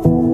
「「「「「you「